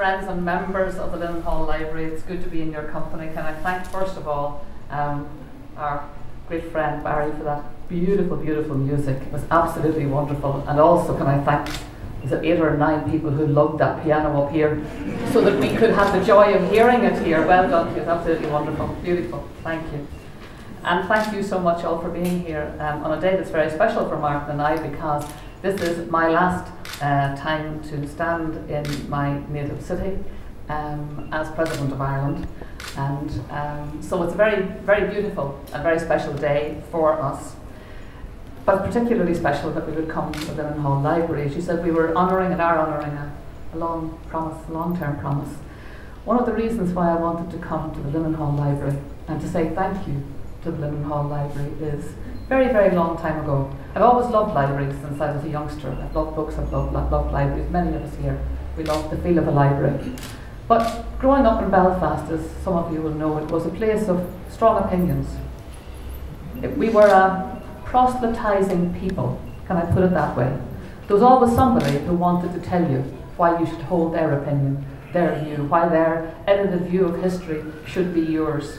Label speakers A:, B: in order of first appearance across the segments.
A: friends and members of the Linen Hall Library. It's good to be in your company. Can I thank, first of all, um, our great friend Barry for that beautiful, beautiful music. It was absolutely wonderful. And also, can I thank is it eight or nine people who lugged that piano up here so that we could have the joy of hearing it here. Well done, it's absolutely wonderful, beautiful. Thank you. And thank you so much all for being here um, on a day that's very special for Martin and I because this is my last uh, time to stand in my native city um, as President of Ireland. And um, so it's a very, very beautiful and very special day for us. But particularly special that we would come to the Linen Hall Library. As you said, we were honouring and are honouring a, a long promise, a long-term promise. One of the reasons why I wanted to come to the Linen Hall Library and to say thank you to the Linen Hall Library is very, very long time ago. I've always loved libraries since I was a youngster. I've loved books, I've loved, loved libraries. Many of us here, we love the feel of a library. But growing up in Belfast, as some of you will know, it was a place of strong opinions. It, we were a proselytizing people, can I put it that way? There was always somebody who wanted to tell you why you should hold their opinion, their view, why their edited view of history should be yours.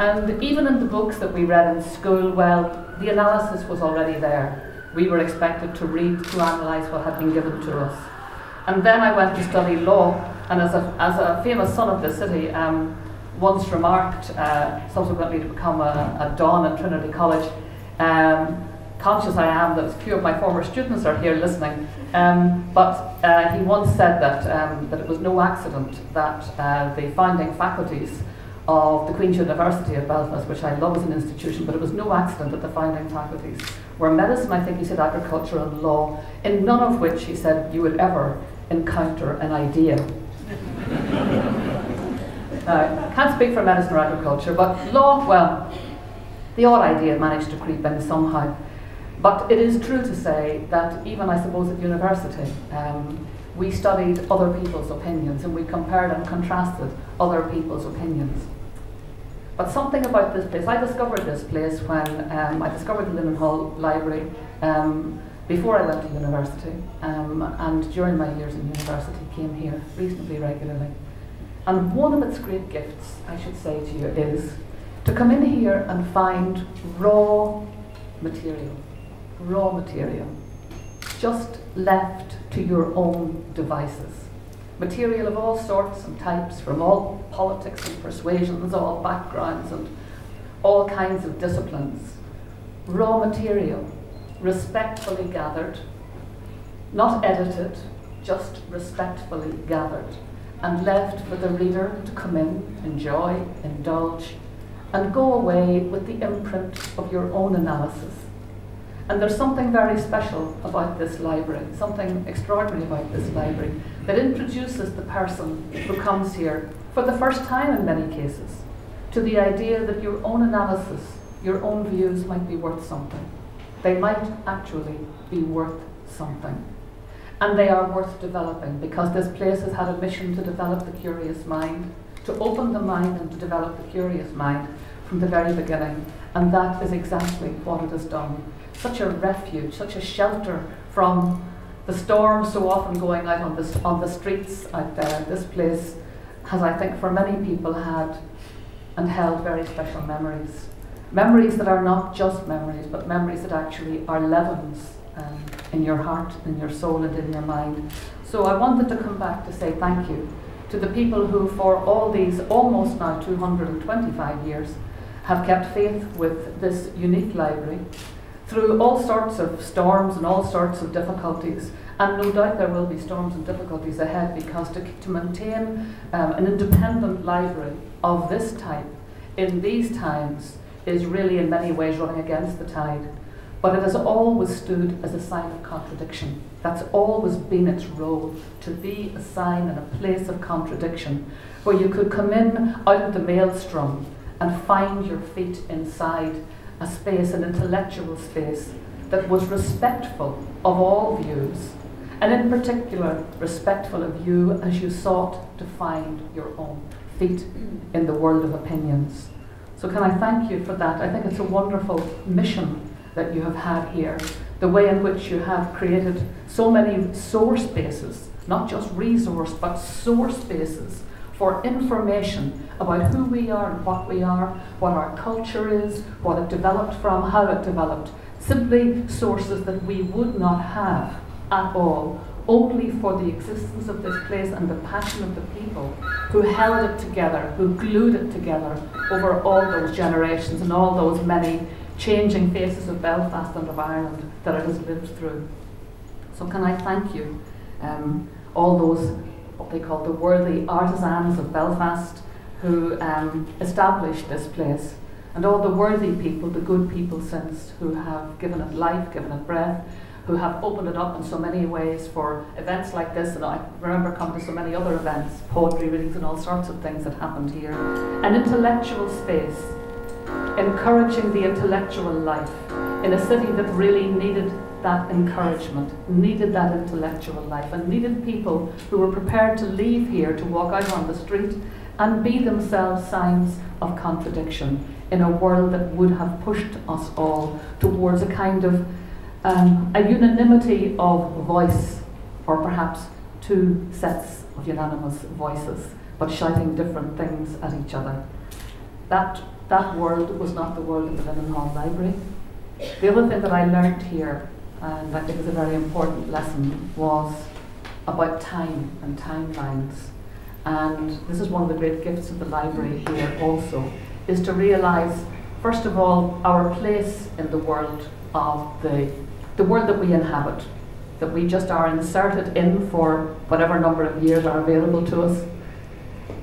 A: And even in the books that we read in school, well, the analysis was already there. We were expected to read, to analyse what had been given to us. And then I went to study law, and as a, as a famous son of the city, um, once remarked, uh, subsequently to become a, a Don at Trinity College, um, conscious I am that a few of my former students are here listening, um, but uh, he once said that, um, that it was no accident that uh, the founding faculties of the Queen's University of Belfast, which I love as an institution, but it was no accident that the founding faculties were medicine, I think he said agriculture and law, in none of which he said you would ever encounter an idea. uh, can't speak for medicine or agriculture, but law, well, the odd idea managed to creep in somehow. But it is true to say that even, I suppose, at university, um, we studied other people's opinions and we compared and contrasted other people's opinions. But something about this place, I discovered this place when um, I discovered the Linen Hall Library um, before I went to university, um, and during my years in university came here reasonably regularly. And one of its great gifts, I should say to you, is to come in here and find raw material, raw material, just left to your own devices material of all sorts and types from all politics and persuasions, all backgrounds and all kinds of disciplines. Raw material, respectfully gathered, not edited, just respectfully gathered, and left for the reader to come in, enjoy, indulge, and go away with the imprint of your own analysis and there's something very special about this library, something extraordinary about this library, that introduces the person who comes here for the first time in many cases to the idea that your own analysis, your own views might be worth something. They might actually be worth something. And they are worth developing because this place has had a mission to develop the curious mind, to open the mind and to develop the curious mind from the very beginning. And that is exactly what it has done such a refuge, such a shelter from the storm so often going out on the, on the streets out there. This place has, I think, for many people had and held very special memories. Memories that are not just memories, but memories that actually are levens um, in your heart, in your soul, and in your mind. So I wanted to come back to say thank you to the people who, for all these almost now 225 years, have kept faith with this unique library through all sorts of storms and all sorts of difficulties. And no doubt there will be storms and difficulties ahead because to, to maintain um, an independent library of this type in these times is really in many ways running against the tide. But it has always stood as a sign of contradiction. That's always been its role, to be a sign and a place of contradiction, where you could come in out of the maelstrom and find your feet inside a space, an intellectual space, that was respectful of all views, and in particular respectful of you as you sought to find your own feet in the world of opinions. So, can I thank you for that? I think it's a wonderful mission that you have had here the way in which you have created so many source spaces, not just resource, but source bases for information about who we are and what we are, what our culture is, what it developed from, how it developed. Simply sources that we would not have at all, only for the existence of this place and the passion of the people who held it together, who glued it together over all those generations and all those many changing faces of Belfast and of Ireland that it has lived through. So, can I thank you, um, all those what they call the worthy artisans of Belfast who um, established this place, and all the worthy people, the good people since, who have given it life, given it breath, who have opened it up in so many ways for events like this. And I remember coming to so many other events, poetry readings, and all sorts of things that happened here. An intellectual space, encouraging the intellectual life in a city that really needed that encouragement, needed that intellectual life, and needed people who were prepared to leave here to walk out on the street and be themselves signs of contradiction in a world that would have pushed us all towards a kind of um, a unanimity of voice, or perhaps two sets of unanimous voices, but shouting different things at each other. That, that world was not the world of the Linen Library. The other thing that I learned here and I think is a very important lesson, was about time and timelines. And this is one of the great gifts of the library here also, is to realise, first of all, our place in the world of the, the world that we inhabit, that we just are inserted in for whatever number of years are available to us.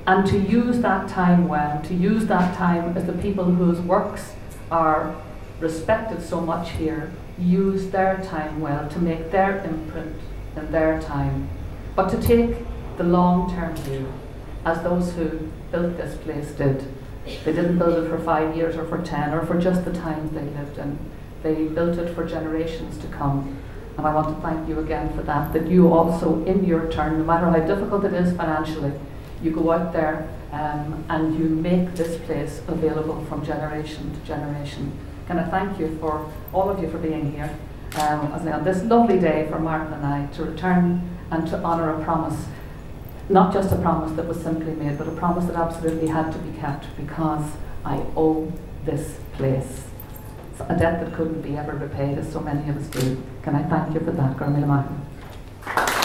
A: And to use that time well, to use that time as the people whose works are respected so much here use their time well, to make their imprint in their time, but to take the long term view, as those who built this place did. They didn't build it for five years or for ten or for just the times they lived in. They built it for generations to come. And I want to thank you again for that, that you also, in your turn, no matter how difficult it is financially, you go out there um, and you make this place available from generation to generation. Can I thank you for all of you for being here um, on this lovely day for Martin and I to return and to honour a promise, not just a promise that was simply made, but a promise that absolutely had to be kept because I owe this place. It's a debt that couldn't be ever repaid, as so many of us do. Can I thank you for that, Gormila Martin?